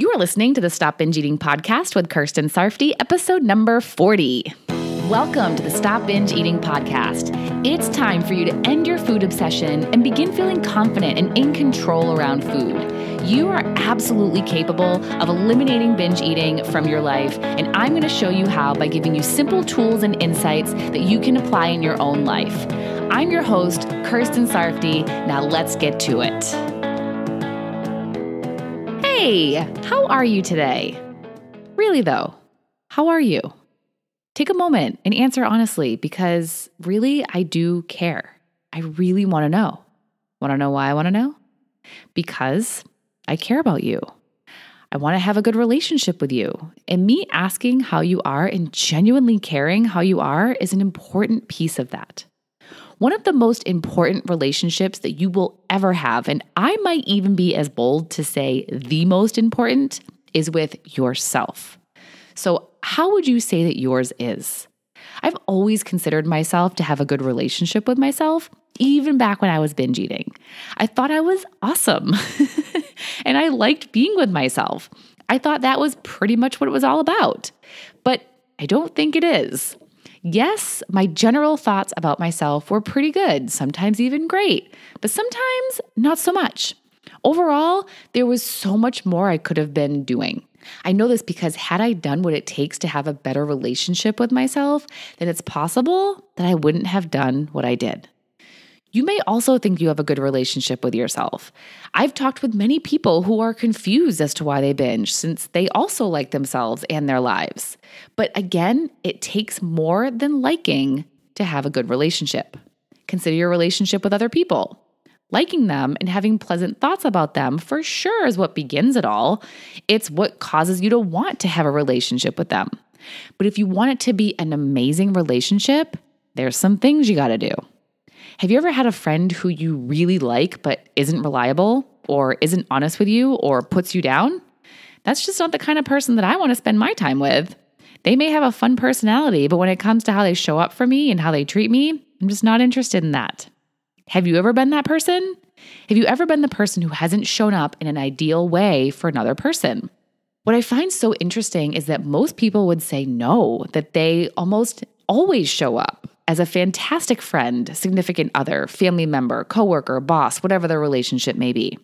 You are listening to the Stop Binge Eating podcast with Kirstin Sarfde, episode number 40. Welcome to the Stop Binge Eating podcast. It's time for you to end your food obsession and begin feeling confident and in control around food. You are absolutely capable of eliminating binge eating from your life, and I'm going to show you how by giving you simple tools and insights that you can apply in your own life. I'm your host, Kirstin Sarfde. Now let's get to it. Hey, how are you today? Really, though, how are you? Take a moment and answer honestly because really, I do care. I really want to know. Want to know why I want to know? Because I care about you. I want to have a good relationship with you. And me asking how you are and genuinely caring how you are is an important piece of that. One of the most important relationships that you will ever have, and I might even be as bold to say the most important, is with yourself. So, how would you say that yours is? I've always considered myself to have a good relationship with myself, even back when I was binge eating. I thought I was awesome and I liked being with myself. I thought that was pretty much what it was all about. But I don't think it is. Yes, my general thoughts about myself were pretty good, sometimes even great, but sometimes not so much. Overall, there was so much more I could have been doing. I know this because had I done what it takes to have a better relationship with myself, then it's possible that I wouldn't have done what I did. You may also think you have a good relationship with yourself. I've talked with many people who are confused as to why they binge, since they also like themselves and their lives. But again, it takes more than liking to have a good relationship. Consider your relationship with other people. Liking them and having pleasant thoughts about them for sure is what begins it all. It's what causes you to want to have a relationship with them. But if you want it to be an amazing relationship, there's some things you got to do. Have you ever had a friend who you really like but isn't reliable or isn't honest with you or puts you down? That's just not the kind of person that I want to spend my time with. They may have a fun personality, but when it comes to how they show up for me and how they treat me, I'm just not interested in that. Have you ever been that person? Have you ever been the person who hasn't shown up in an ideal way for another person? What I find so interesting is that most people would say no, that they almost always show up as a fantastic friend, significant other, family member, coworker, boss, whatever their relationship may be.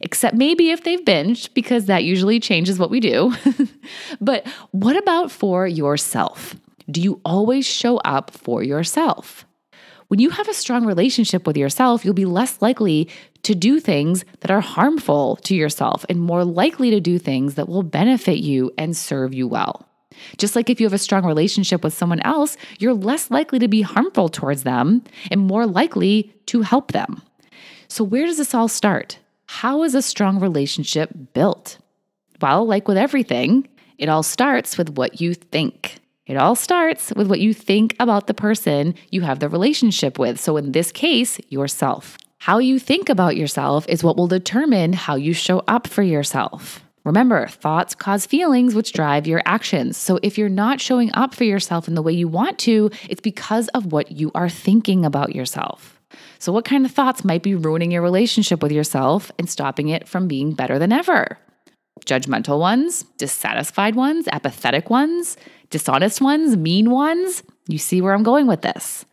Except maybe if they've binged, because that usually changes what we do. but what about for yourself? Do you always show up for yourself? When you have a strong relationship with yourself, you'll be less likely to do things that are harmful to yourself and more likely to do things that will benefit you and serve you well. Just like if you have a strong relationship with someone else, you're less likely to be harmful towards them and more likely to help them. So, where does this all start? How is a strong relationship built? Well, like with everything, it all starts with what you think. It all starts with what you think about the person you have the relationship with. So, in this case, yourself. How you think about yourself is what will determine how you show up for yourself. Remember, thoughts cause feelings which drive your actions. So if you're not showing up for yourself in the way you want to, it's because of what you are thinking about yourself. So, what kind of thoughts might be ruining your relationship with yourself and stopping it from being better than ever? Judgmental ones, dissatisfied ones, apathetic ones, dishonest ones, mean ones? You see where I'm going with this.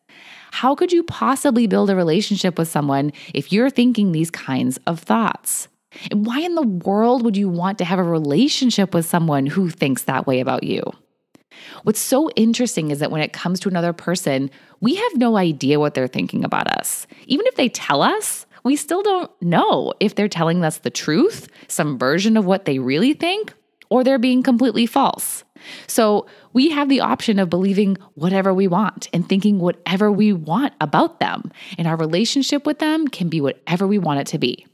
How could you possibly build a relationship with someone if you're thinking these kinds of thoughts? And why in the world would you want to have a relationship with someone who thinks that way about you? What's so interesting is that when it comes to another person, we have no idea what they're thinking about us. Even if they tell us, we still don't know if they're telling us the truth, some version of what they really think, or they're being completely false. So we have the option of believing whatever we want and thinking whatever we want about them. And our relationship with them can be whatever we want it to be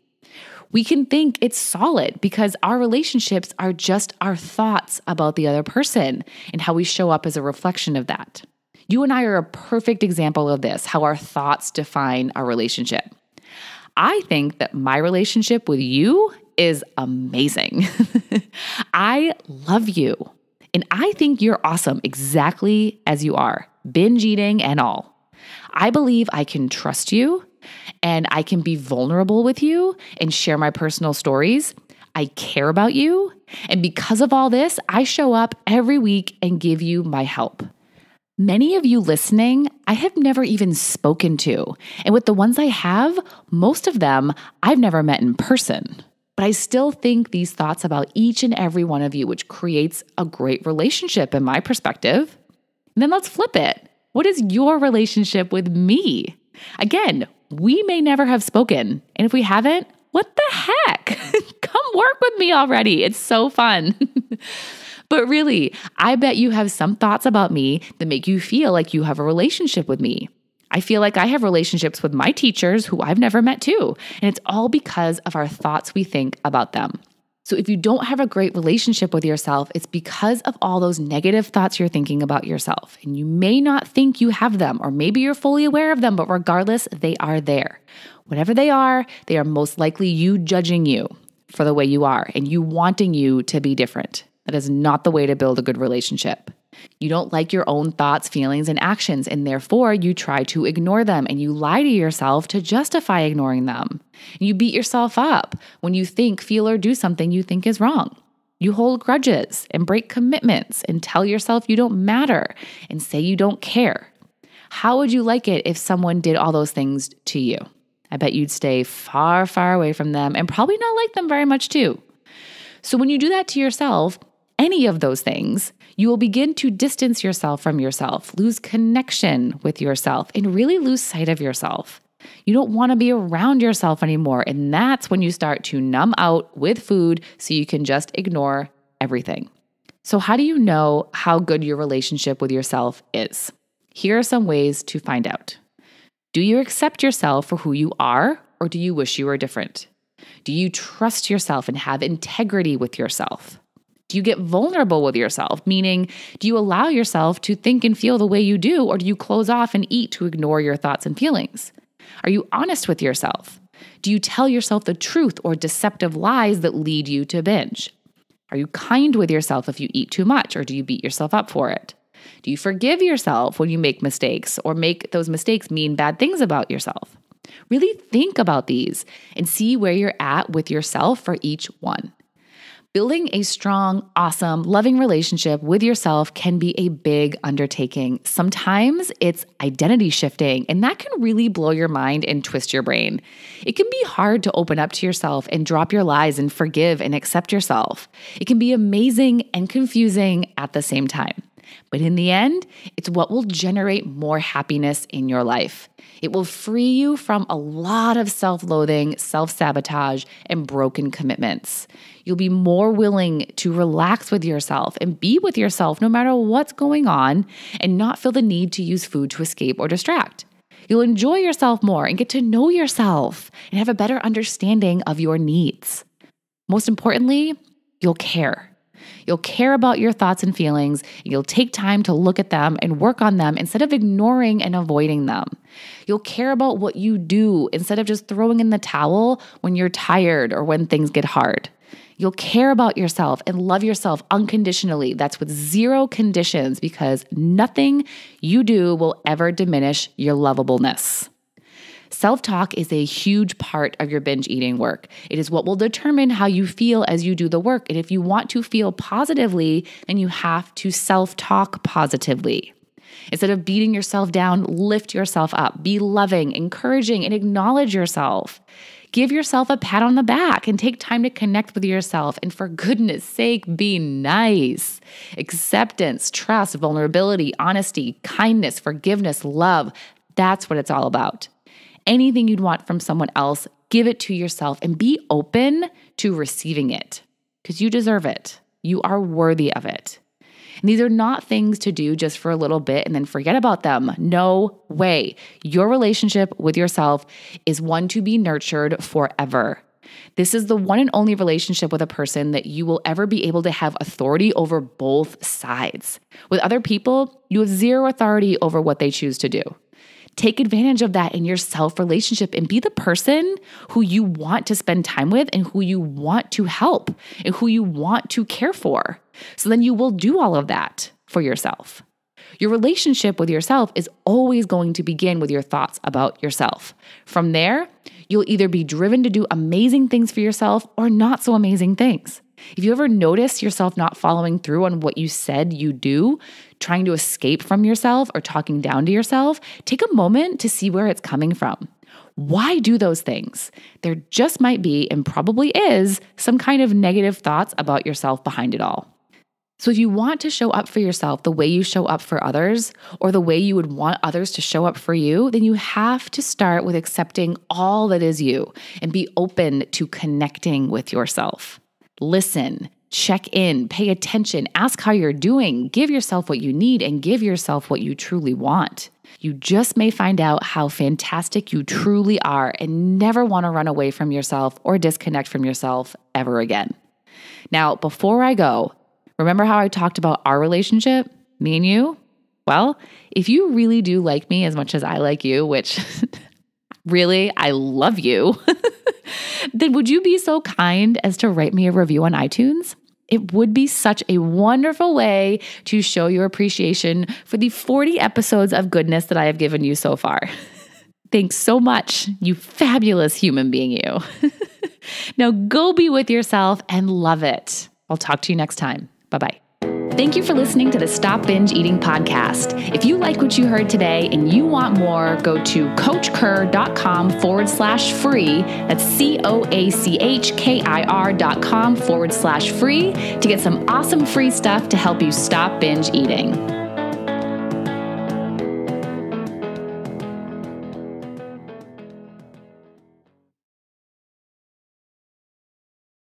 we can think it's solid because our relationships are just our thoughts about the other person and how we show up as a reflection of that. You and I are a perfect example of this, how our thoughts define our relationship. I think that my relationship with you is amazing. I love you. And I think you're awesome exactly as you are, binge eating and all. I believe I can trust you and I can be vulnerable with you and share my personal stories, I care about you. And because of all this, I show up every week and give you my help. Many of you listening, I have never even spoken to. And with the ones I have, most of them I've never met in person. But I still think these thoughts about each and every one of you, which creates a great relationship in my perspective. And then let's flip it. What is your relationship with me? Again, we may never have spoken. And if we haven't, what the heck? Come work with me already. It's so fun. but really, I bet you have some thoughts about me that make you feel like you have a relationship with me. I feel like I have relationships with my teachers who I've never met too. And it's all because of our thoughts we think about them. So if you don't have a great relationship with yourself, it's because of all those negative thoughts you're thinking about yourself. And you may not think you have them, or maybe you're fully aware of them, but regardless, they are there. Whatever they are, they are most likely you judging you for the way you are and you wanting you to be different. That is not the way to build a good relationship. You don't like your own thoughts, feelings, and actions, and therefore you try to ignore them and you lie to yourself to justify ignoring them. You beat yourself up when you think, feel, or do something you think is wrong. You hold grudges and break commitments and tell yourself you don't matter and say you don't care. How would you like it if someone did all those things to you? I bet you'd stay far, far away from them and probably not like them very much too. So when you do that to yourself, any of those things, you will begin to distance yourself from yourself, lose connection with yourself, and really lose sight of yourself. You don't want to be around yourself anymore. And that's when you start to numb out with food so you can just ignore everything. So, how do you know how good your relationship with yourself is? Here are some ways to find out. Do you accept yourself for who you are, or do you wish you were different? Do you trust yourself and have integrity with yourself? Do you get vulnerable with yourself? Meaning, do you allow yourself to think and feel the way you do, or do you close off and eat to ignore your thoughts and feelings? Are you honest with yourself? Do you tell yourself the truth or deceptive lies that lead you to binge? Are you kind with yourself if you eat too much, or do you beat yourself up for it? Do you forgive yourself when you make mistakes or make those mistakes mean bad things about yourself? Really think about these and see where you're at with yourself for each one. Building a strong, awesome, loving relationship with yourself can be a big undertaking. Sometimes it's identity shifting, and that can really blow your mind and twist your brain. It can be hard to open up to yourself and drop your lies and forgive and accept yourself. It can be amazing and confusing at the same time. But in the end, it's what will generate more happiness in your life. It will free you from a lot of self loathing, self sabotage, and broken commitments. You'll be more willing to relax with yourself and be with yourself no matter what's going on and not feel the need to use food to escape or distract. You'll enjoy yourself more and get to know yourself and have a better understanding of your needs. Most importantly, you'll care. You'll care about your thoughts and feelings. You'll take time to look at them and work on them instead of ignoring and avoiding them. You'll care about what you do instead of just throwing in the towel when you're tired or when things get hard. You'll care about yourself and love yourself unconditionally. That's with zero conditions because nothing you do will ever diminish your lovableness. Self talk is a huge part of your binge eating work. It is what will determine how you feel as you do the work. And if you want to feel positively, then you have to self talk positively. Instead of beating yourself down, lift yourself up. Be loving, encouraging, and acknowledge yourself. Give yourself a pat on the back and take time to connect with yourself. And for goodness sake, be nice. Acceptance, trust, vulnerability, honesty, kindness, forgiveness, love. That's what it's all about anything you'd want from someone else, give it to yourself and be open to receiving it because you deserve it. You are worthy of it. And these are not things to do just for a little bit and then forget about them. No way. Your relationship with yourself is one to be nurtured forever. This is the one and only relationship with a person that you will ever be able to have authority over both sides. With other people, you have zero authority over what they choose to do. Take advantage of that in your self relationship and be the person who you want to spend time with and who you want to help and who you want to care for. So then you will do all of that for yourself. Your relationship with yourself is always going to begin with your thoughts about yourself. From there, you'll either be driven to do amazing things for yourself or not so amazing things. If you ever notice yourself not following through on what you said you do, trying to escape from yourself or talking down to yourself, take a moment to see where it's coming from. Why do those things? There just might be, and probably is, some kind of negative thoughts about yourself behind it all. So, if you want to show up for yourself the way you show up for others, or the way you would want others to show up for you, then you have to start with accepting all that is you and be open to connecting with yourself. Listen, check in, pay attention, ask how you're doing, give yourself what you need, and give yourself what you truly want. You just may find out how fantastic you truly are and never want to run away from yourself or disconnect from yourself ever again. Now, before I go, remember how I talked about our relationship, me and you? Well, if you really do like me as much as I like you, which really, I love you, then would you be so kind as to write me a review on iTunes? It would be such a wonderful way to show your appreciation for the 40 episodes of goodness that I have given you so far. Thanks so much, you fabulous human being, you. now go be with yourself and love it. I'll talk to you next time. Bye bye. Thank you for listening to the Stop Binge Eating podcast. If you like what you heard today and you want more, go to coachkir.com forward slash free. That's C O A C H K I R dot com forward slash free to get some awesome free stuff to help you stop binge eating.